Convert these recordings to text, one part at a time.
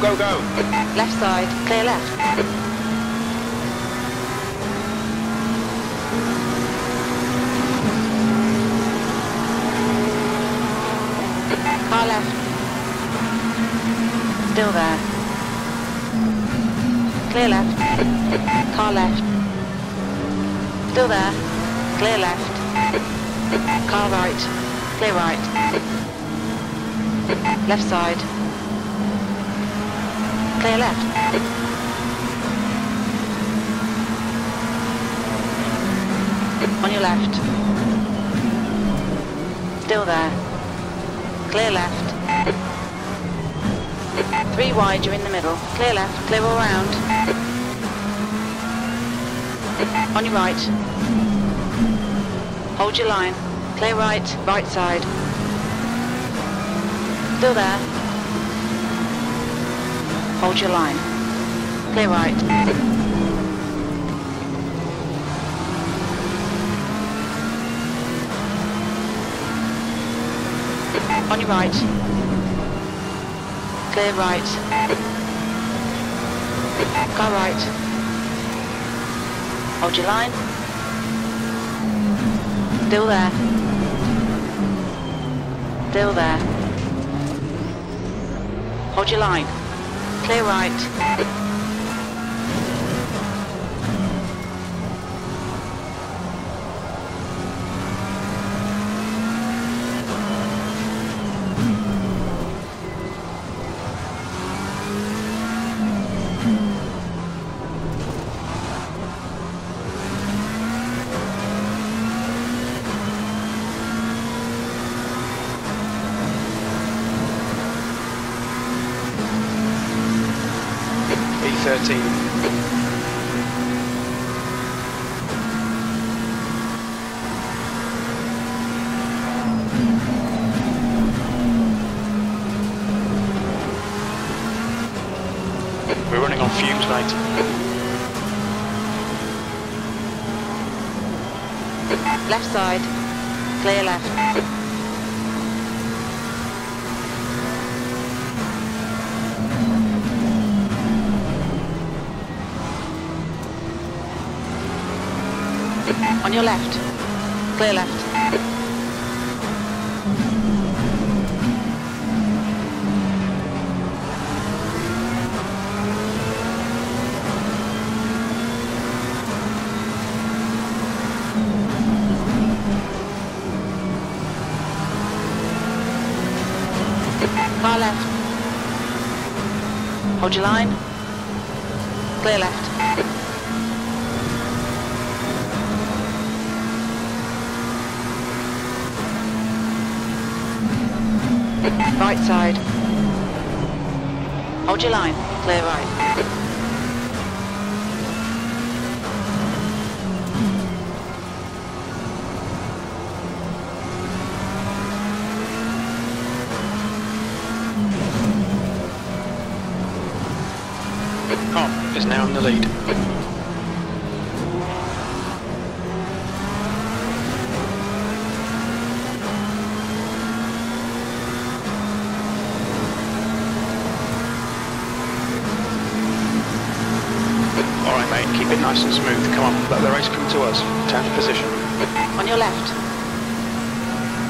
go, go. Left side, clear left. Car left. Still there. Clear left. Car left. Still there. Clear left. Car right. Clear right. Left side. Clear left. On your left. Still there. Clear left. Three wide, you're in the middle. Clear left, clear all round. On your right. Hold your line. Clear right, right side. Still there. Hold your line. Clear right. On your right. Clear right. Go right. Hold your line. Still there. Still there. Hold your line. Clear right. E13. We're mate. Left side. Clear left. On your left. Clear left. Car left. Hold your line. Clear left. Right side. Hold your line. Clear right. Com is now in the lead. All right, mate, keep it nice and smooth. Come on, let the race come to us. Turn to position. On your left.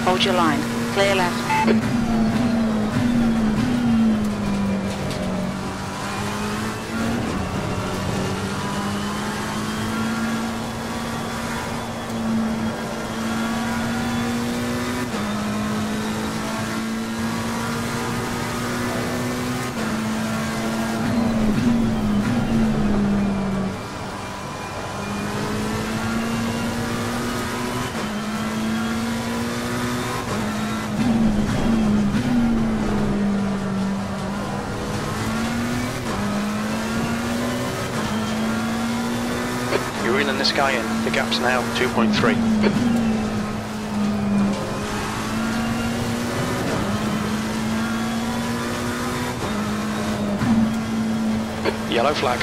Hold your line. Clear left. You're reeling this guy in. The gap's now 2.3. Yellow flag.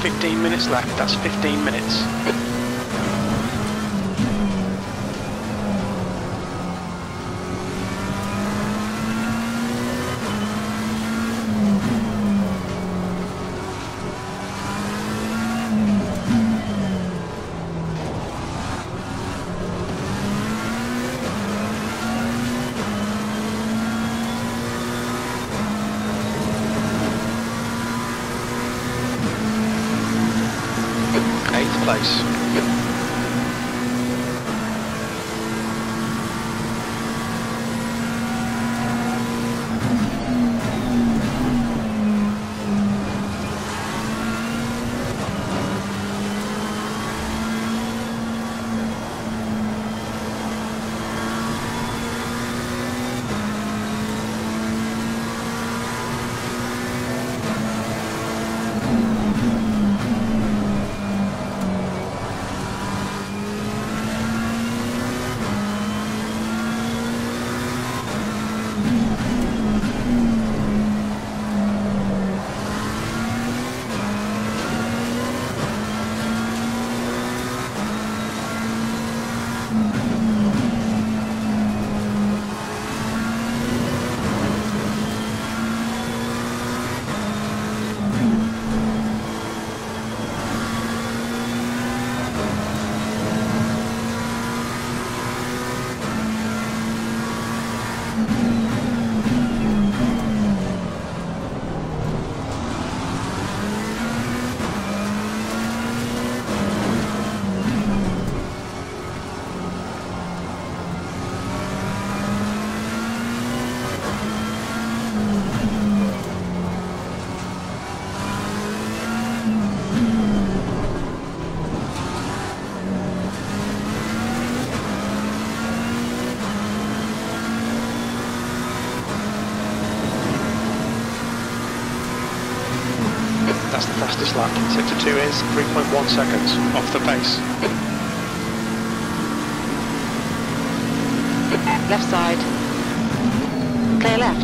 15 minutes left. That's 15 minutes. Sector 2 is 3.1 seconds off the pace. Left side. Clear left.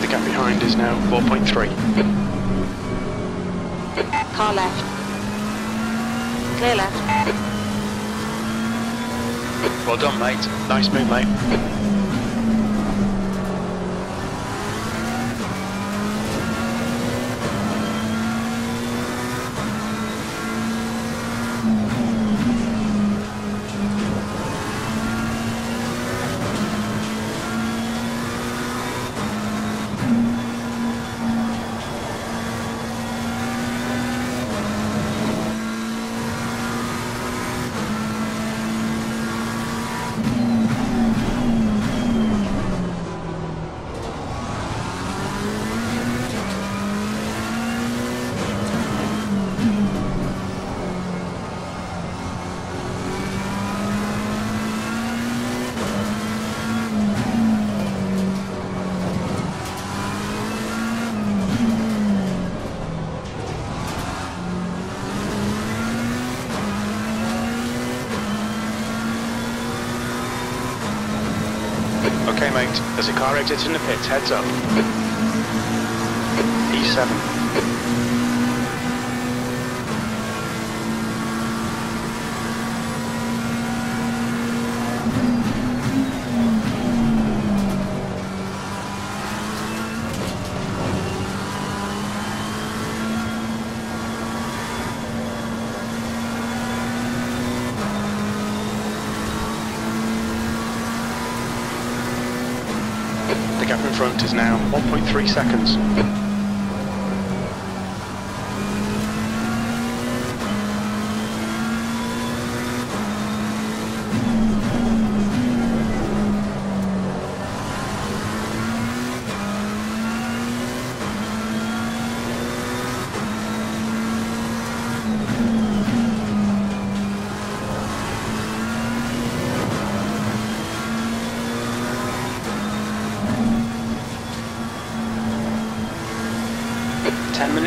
The gap behind is now 4.3. Left. Clear left. Well done, mate. Nice move, mate. Okay, mate. There's a car exits exiting the pits. Heads up. E7. Now 1.3 seconds.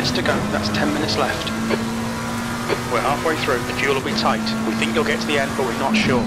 Minutes to go. That's 10 minutes left. We're halfway through. The fuel will be tight. We think you'll get to the end, but we're not sure.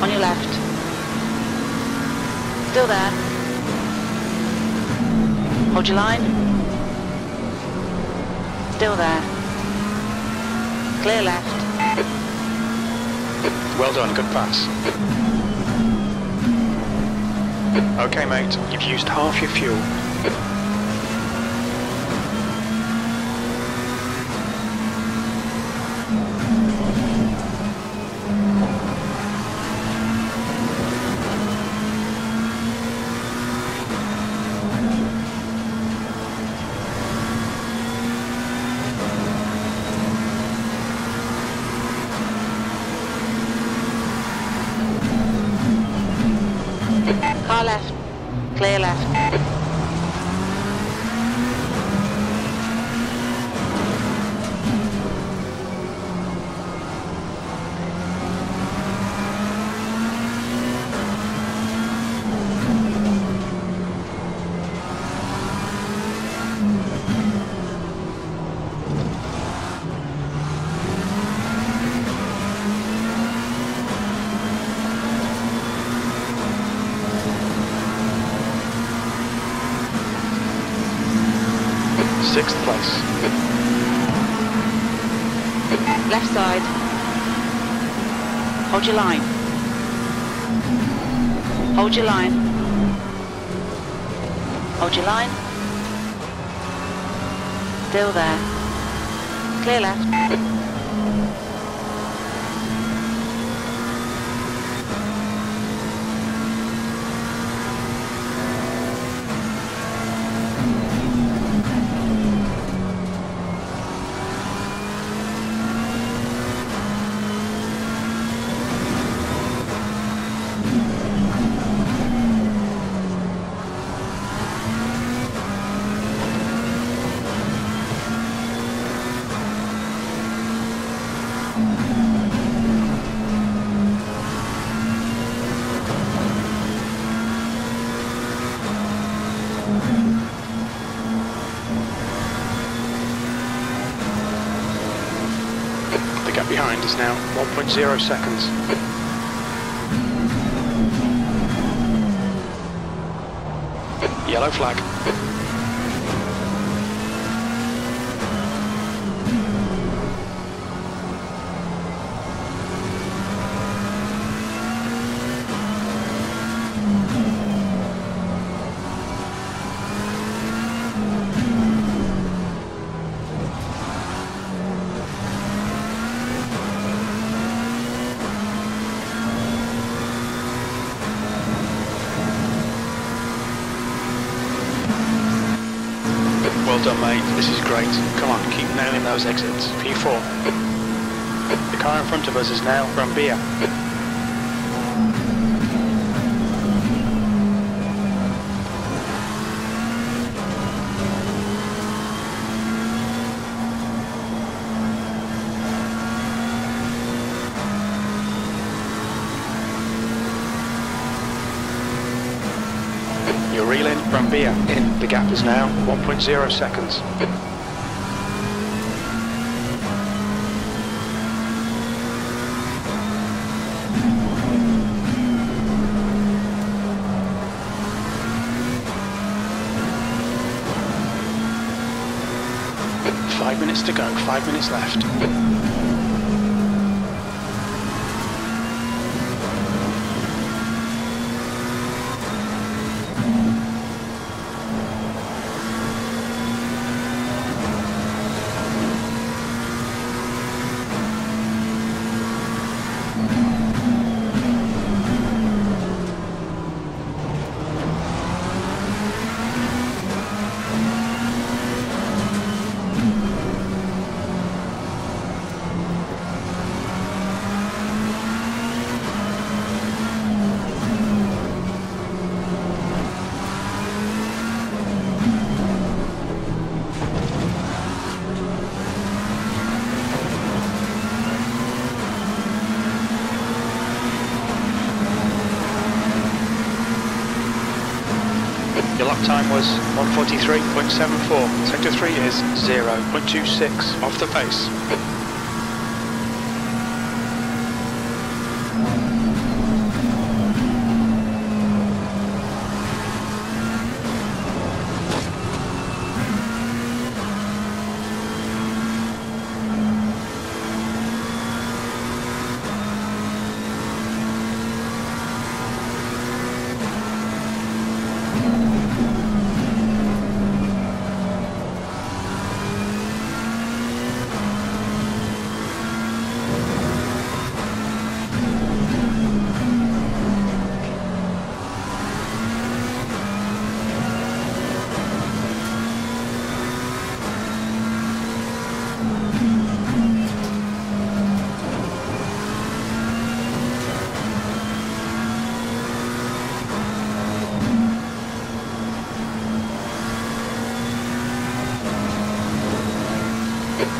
On your left. Still there. Hold your line. Still there. Clear left. Well done, good pass. Okay, mate, you've used half your fuel. Car left. Clear left. Sixth place. Left side. Hold your line. Hold your line. Hold your line. Still there. Clear left. The is now 1.0 seconds. Yellow flag. Well done, mate. This is great. Come on, keep nailing those exits. P4. The car in front of us is now Brambilla. Reeling Brambilla in. The gap is now 1.0 seconds. Five minutes to go, five minutes left. Time was 143.74. Sector 3 is 0.26 off the pace.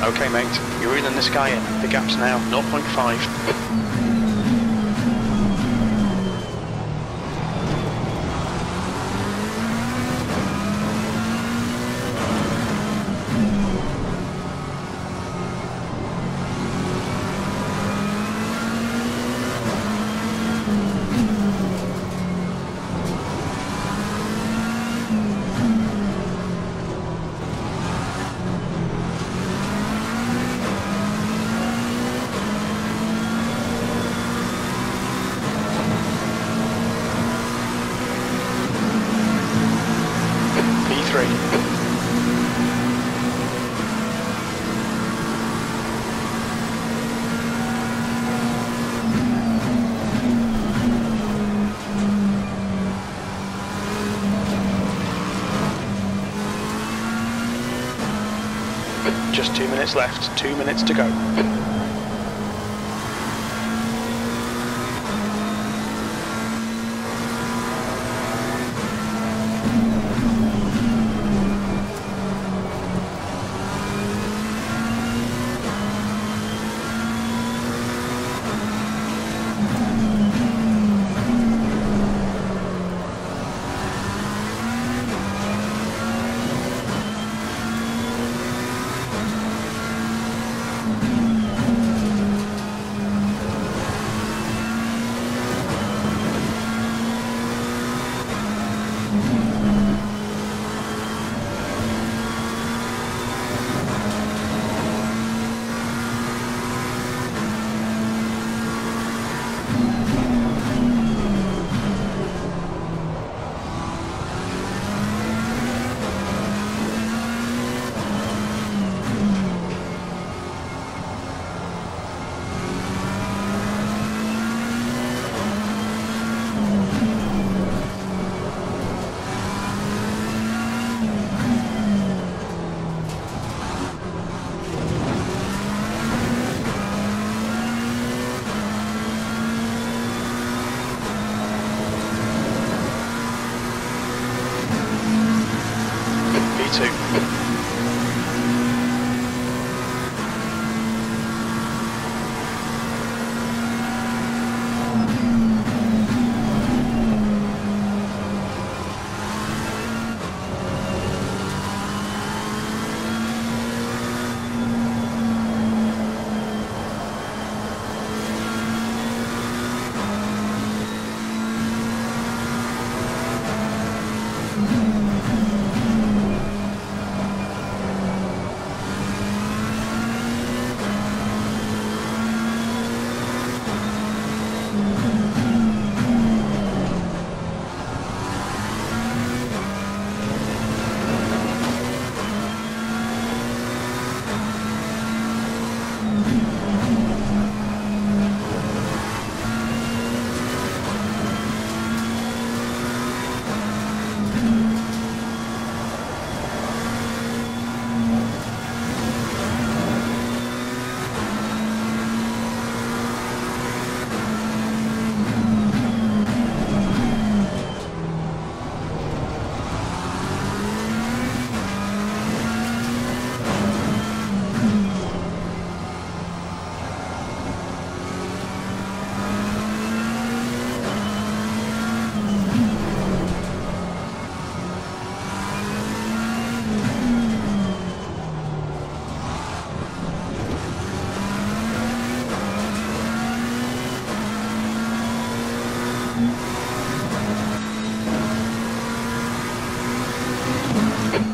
Okay, mate, you're reeling this guy in. The gap's now 0.5. minutes left, two minutes to go.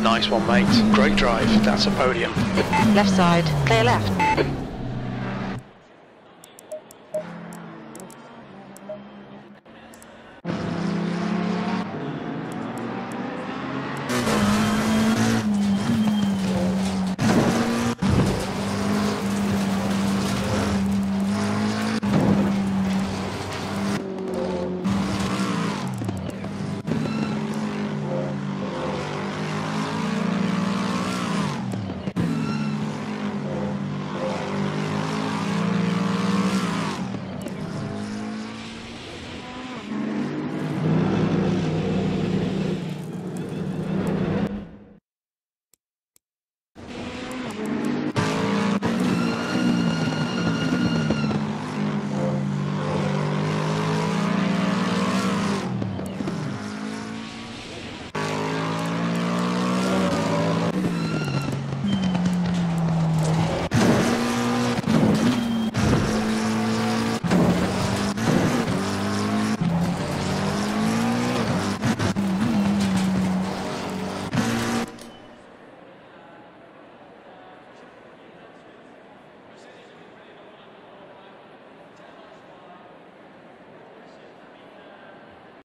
Nice one, mate. Great drive. That's a podium. Left side, clear left.